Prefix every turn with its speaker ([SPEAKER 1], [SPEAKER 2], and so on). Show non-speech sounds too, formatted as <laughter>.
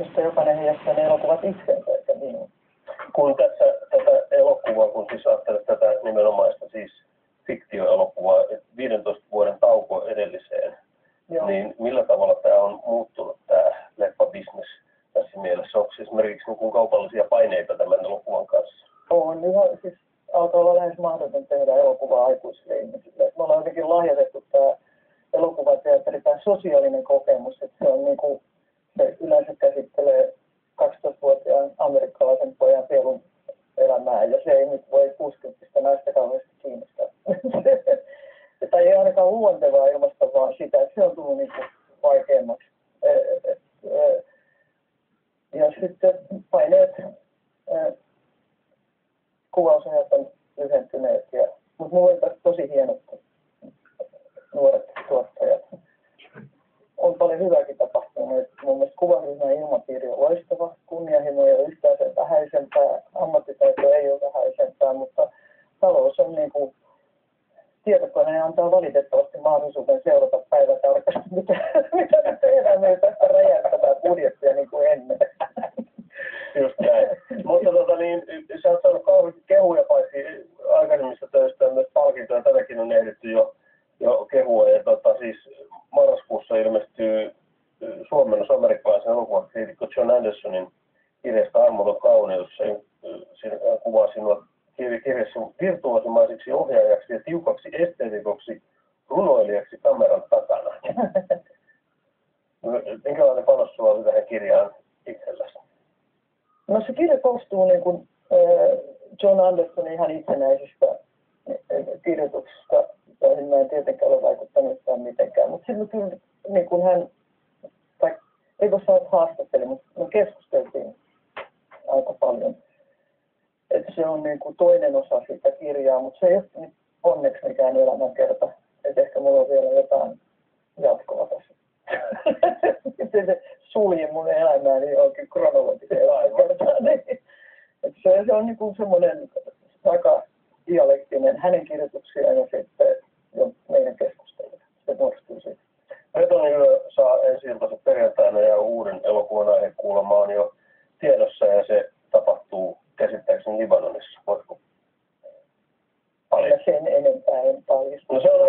[SPEAKER 1] Koska jokainen heijastaa ne elokuvat itsensä, eikä niin.
[SPEAKER 2] Kun tässä tätä elokuvaa, kun siis ajattelet tätä nimenomaista siis fiktioelokuvaa, 15 vuoden tauko edelliseen, Joo. niin millä tavalla tämä on muuttunut tämä leppabisnes tässä mielessä? Onko siis esimerkiksi niin kaupallisia paineita tämän elokuvan kanssa?
[SPEAKER 1] On, ihan, siis alkaa olla lähes mahdoton tehdä elokuvaa aikuisille ihmisille. Me ollaan jotenkin lahjoitettu tämä elokuvateatteri, tämä sosiaalinen kokemus, että se on niin kuin, se yleensä käsittelee 12-vuotiaan amerikkalaisen pojan sielun elämää, ja se ei nyt voi 60 naista kauheasti kiinnostaa. <laughs> tai ei ainakaan luontevaa ilmasta, vaan sitä, että se on tullut niin vaikeammaksi. Ja sitten paineet, kuvausajat on lyhentyneet, ja, mutta mulla on tosi hienot nuoret tuottajat. On paljon hyvääkin tapahtunut. Mun mielestä kuvaryhmän ilmapiiri on loistava, kunnianhimo ja yhtään sen vähäisempää, ammattitaito ei ole vähäisempää, mutta talous on niin kuin tietokone antaa valitettavasti mahdollisuuden seurata päivätarkasti, mitä, mitä me tehdään meidän tästä räjähtävää budjettia niin kuin ennen.
[SPEAKER 2] Just näin. Mutta tota, niin, sä oot saanut kauheasti kehuja paitsi aikaisemmista töistä myös palkintoja. Tätäkin on ehditty jo, jo kehua. Ja tota, siis marraskuussa ilmestyy suomennos amerikkalaisen elokuvakriitikko John Andersonin kirjasta Armoton kauneus. Siinä kuvaa sinua kirjassa virtuosimaisiksi ohjaajaksi ja tiukaksi esteetikoksi runoilijaksi kameran takana. <laughs> Minkälainen panos sulla oli tähän kirjaan itselläsi?
[SPEAKER 1] No se kirja koostuu niin kuin John Andersonin ihan itsenäisistä kirjoituksista, joihin mä en tietenkään ole vaikuttanut mitenkään. Mutta sitten kyllä niin kuin hän, ei voi sanoa, haastatteli, mutta me keskusteltiin aika paljon että se on niin kuin toinen osa siitä kirjaa, mutta se ei ole onneksi mikään elämänkerta. Että ehkä mulla on vielä jotain jatkoa tässä. <laughs> Sitten se sulji mun elämääni oikein kronologiseen aikaan. Että se, se on niin kuin semmoinen aika dialektinen hänen kirjoituksiaan ja sitten
[SPEAKER 2] uuden elokuvan aihe kuulemaan jo tiedossa ja se tapahtuu käsittääkseni Libanonissa. Voitko
[SPEAKER 1] paljon? sen enempää en paljon.
[SPEAKER 2] No se on